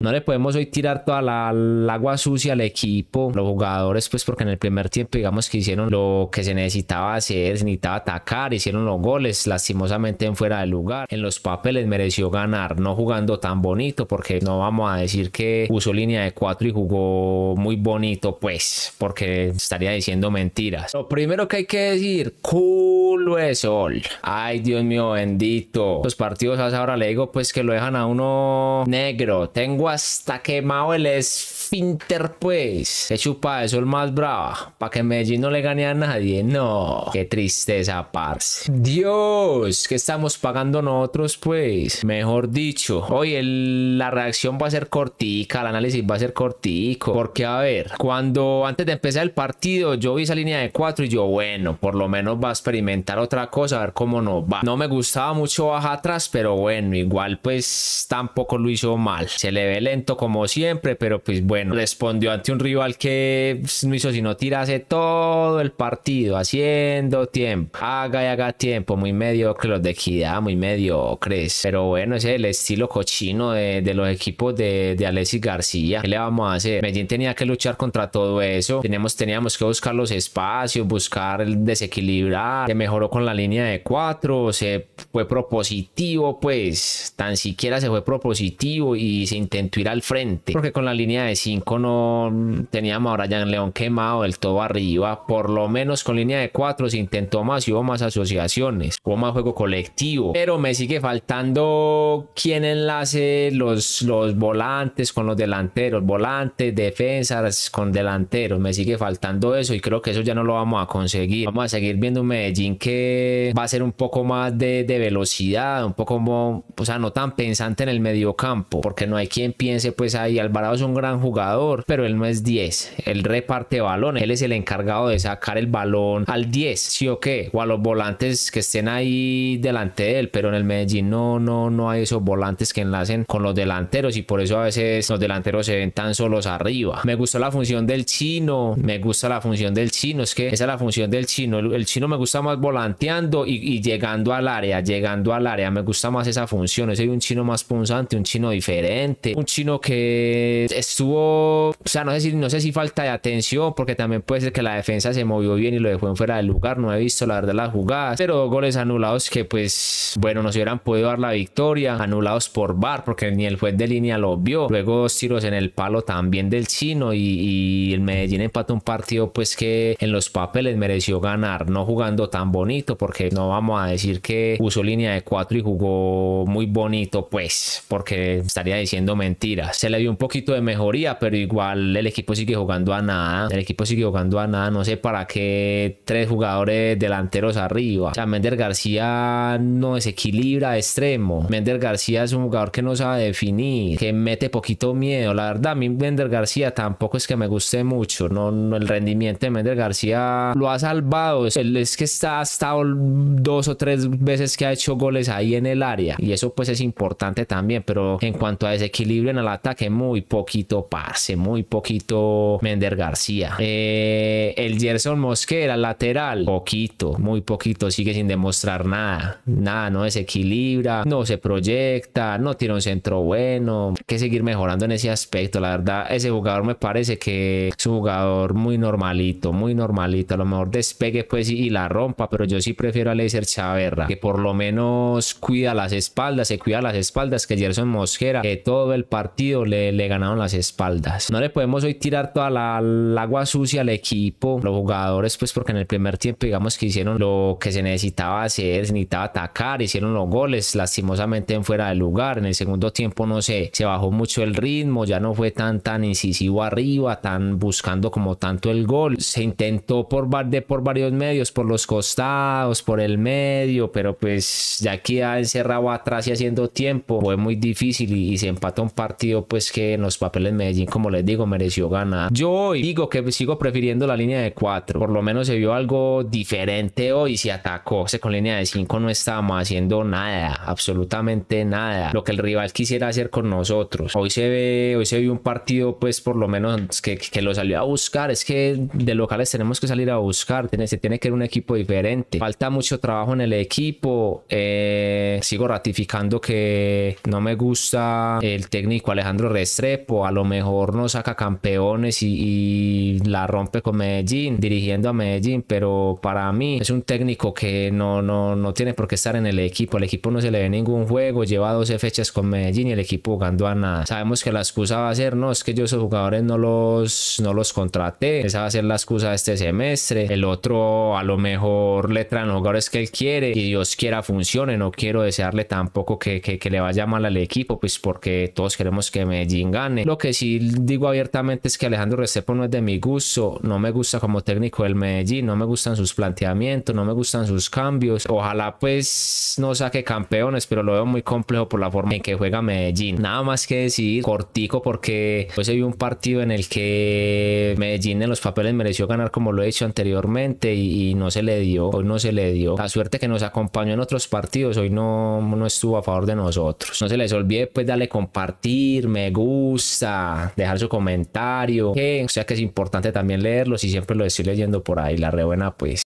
No le podemos hoy tirar toda la, agua sucia al equipo, los jugadores, pues porque en el primer tiempo digamos que hicieron lo que se necesitaba hacer, se necesitaba atacar, hicieron los goles, lastimosamente en fuera de lugar. En los papeles mereció ganar, no jugando tan bonito, porque no vamos a decir que usó línea de 4 y jugó muy bonito, pues, porque estaría diciendo mentiras. Lo primero que hay que decir, culo de sol. Ay, Dios mío, bendito. Los partidos ahora le digo pues que lo dejan a uno negro. Tengo hasta quemado el esfínter, pues. Qué chupa eso el más brava. Para que Medellín no le gane a nadie. No. Qué tristeza, parce. Dios, que estamos pagando nosotros, pues. Mejor dicho. Oye, la reacción va a ser cortica, el análisis va a ser cortico. Porque, a ver, cuando antes de empezar el partido, yo vi esa línea de 4 y yo, bueno, por lo menos va a experimentar otra cosa, a ver cómo nos va. No me gustaba mucho bajar atrás, pero bueno, igual pues tampoco lo hizo mal. Se le ve lento como siempre, pero pues bueno, respondió ante un rival que no hizo sino tirarse todo el partido, haciendo tiempo, haga y haga tiempo, muy mediocre los de equidad, muy mediocres, pero bueno, ese es el estilo cochino de, los equipos de, de Alexis García, ¿qué le vamos a hacer? Medellín tenía que luchar contra todo eso, teníamos, teníamos que buscar los espacios, buscar el desequilibrar, se mejoró con la línea de cuatro, se fue propositivo, pues, tan siquiera se fue propositivo y se intentó ir al frente, porque con la línea de 5 no teníamos ya en León quemado del todo arriba, por lo menos con línea de 4 se intentó más y hubo más asociaciones, hubo más juego colectivo, pero me sigue faltando quien enlace los, los volantes con los delanteros, volantes, defensas con delanteros, me sigue faltando eso y creo que eso ya no lo vamos a conseguir, vamos a seguir viendo un Medellín que va a ser un poco más de, de velocidad, un poco como, o sea, no tan pensante en el medio campo, porque no hay quien piense pues ahí, Alvarado es un gran jugador, pero él no es 10, él reparte balones, él es el encargado de sacar el balón al 10, sí o qué, o a los volantes que estén ahí delante de él, pero en el Medellín no, no, no hay esos volantes que enlacen con los delanteros y por eso a veces los delanteros se ven tan solos arriba. Me gustó la función del chino, me gusta la función del chino, es que esa es la función del chino, el, chino me gusta más volanteando y, y, llegando al área, llegando al área, me gusta más esa función, ese es un chino más punzante, un chino diferente, un chino que estuvo, o sea, no sé si, no sé si falta de atención, porque también puede ser que la defensa se movió bien y lo dejó en fuera del lugar, no he visto la verdad las jugadas, pero goles anulados que pues, bueno, nos hubieran podido dar la victoria, anulados por VAR, porque ni el juez de línea lo vio, luego dos tiros en el palo también del chino y, el Medellín empató un partido pues que en los papeles mereció ganar, no jugando tan bonito, porque no vamos a decir que usó línea de 4 y jugó muy bonito, pues, porque estaría diciendo mentiras. Se le dio un poquito de mejoría, pero igual el equipo sigue jugando a nada. El equipo sigue jugando a nada. No sé para qué tres jugadores delanteros arriba. O sea, Mender García no desequilibra de extremo. Mender García es un jugador que no sabe definir, que mete poquito miedo. La verdad, a mí Mender García tampoco es que me guste mucho. No, el rendimiento de Mender García lo ha salvado. Es, que está, ha dos o tres veces que ha hecho goles ahí en el área. Y eso pues es importante también. Pero en cuanto a desequilibrio en el ataque, muy poquito pase, muy poquito Mender García. Eh, el Gerson Mosquera, lateral, poquito, muy poquito, sigue sin demostrar nada. Nada, no desequilibra, no se proyecta, no tiene un centro bueno. Hay que seguir mejorando en ese aspecto. La verdad, ese jugador me parece que es un jugador muy normalito, muy normalito. A lo mejor despegue pues y, la rompa, pero yo sí prefiero a Leiser Chaverra, que por lo menos cuida las espaldas, se cuida las espaldas que Gerson Mosquera, que todo el partido le, le ganaron las espaldas. No le podemos hoy tirar toda la, agua sucia al equipo, los jugadores, pues porque en el primer tiempo digamos que hicieron lo que se necesitaba hacer, se necesitaba atacar, hicieron los goles, lastimosamente en fuera de lugar. En el segundo tiempo, no sé, se bajó mucho el ritmo, ya no fue tan, tan incisivo arriba, tan buscando como tanto el gol. Se intentó por, de, por varios medios, por los costados, por el medio, pero pues ya ha encerrado atrás y haciendo tiempo, fue muy difícil y, y se empató un partido pues que en los papeles Medellín, como les digo, mereció ganar. Yo hoy digo que sigo prefiriendo la línea de 4. Por lo menos se vio algo diferente hoy. Se atacó. Se con línea de 5 no estábamos haciendo nada. Absolutamente nada. Lo que el rival quisiera hacer con nosotros. Hoy se ve, hoy se vio un partido, pues por lo menos que, que lo salió a buscar. Es que de locales tenemos que salir a buscar. Se tiene que ir un equipo diferente. Falta mucho trabajo en el equipo. Eh, sigo ratificando que no me gusta el técnico Alejandro Restrepo a lo mejor no saca campeones y, y, la rompe con Medellín, dirigiendo a Medellín, pero para mí es un técnico que no, no, no tiene por qué estar en el equipo. El equipo no se le ve ningún juego, lleva 12 fechas con Medellín y el equipo jugando a nada. Sabemos que la excusa va a ser, no, es que yo esos jugadores no los, no los contraté, esa va a ser la excusa de este semestre. El otro a lo mejor le traen los jugadores que él quiere y Dios quiera funcione. No quiero desearle tampoco que, que, que le vaya mal al equipo, pues porque todos queremos que Medellín gane. Lo que sí digo abiertamente es que Alejandro Restrepo no es de mi gusto, no me gusta como técnico del Medellín, no me gustan sus planteamientos, no me gustan sus cambios. Ojalá pues no saque campeones, pero lo veo muy complejo por la forma en que juega Medellín. Nada más que decir cortico porque pues hay un partido en el que Medellín en los papeles mereció ganar como lo he dicho anteriormente y, y no se le dio, hoy no se le dio. La suerte que nos acompañó en otros partidos hoy no, no estuvo a favor de nosotros. No se les olvide pues darle compartir, me gusta, dejar su comentario, que o sea que es importante también leerlos y siempre lo estoy leyendo por ahí, la re buena pues.